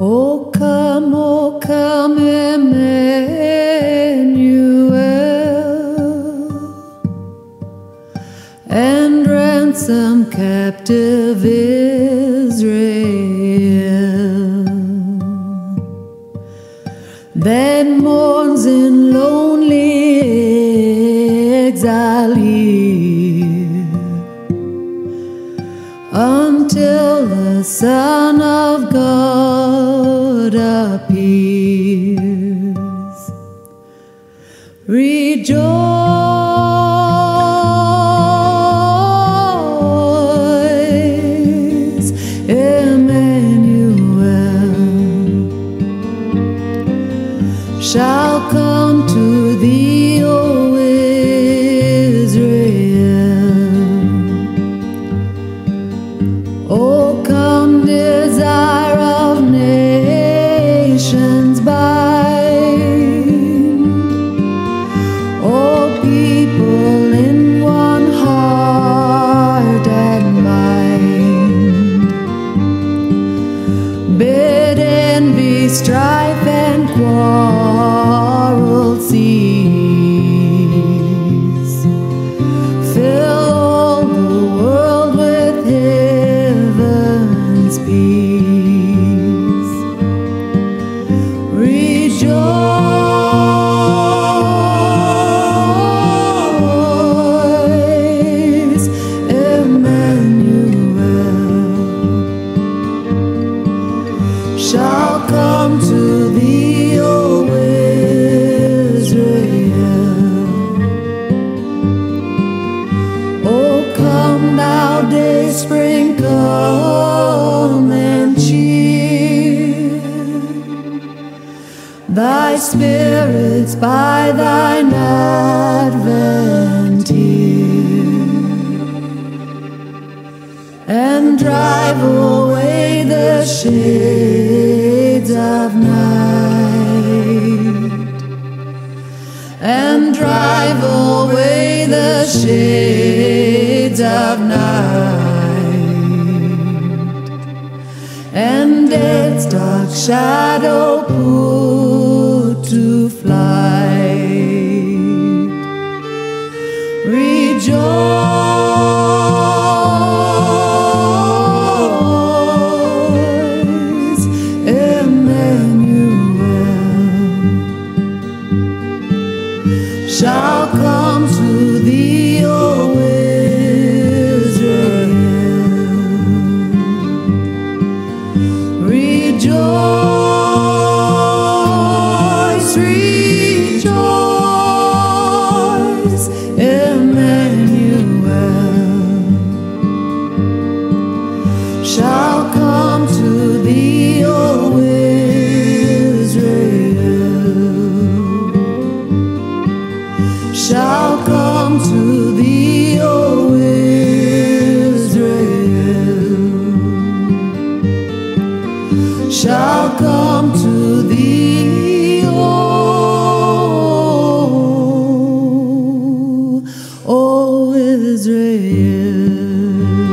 O come, O come, Emmanuel, and ransom captive Israel. That mourns in lonely exile until the Son of God appears. Rejoice, strife, and quarrel spirits by thine advent and drive away the shades of night and drive away the shades of night and death's dark shadow put to flight. Rejoice, Emmanuel shall come to thee, Emmanuel you.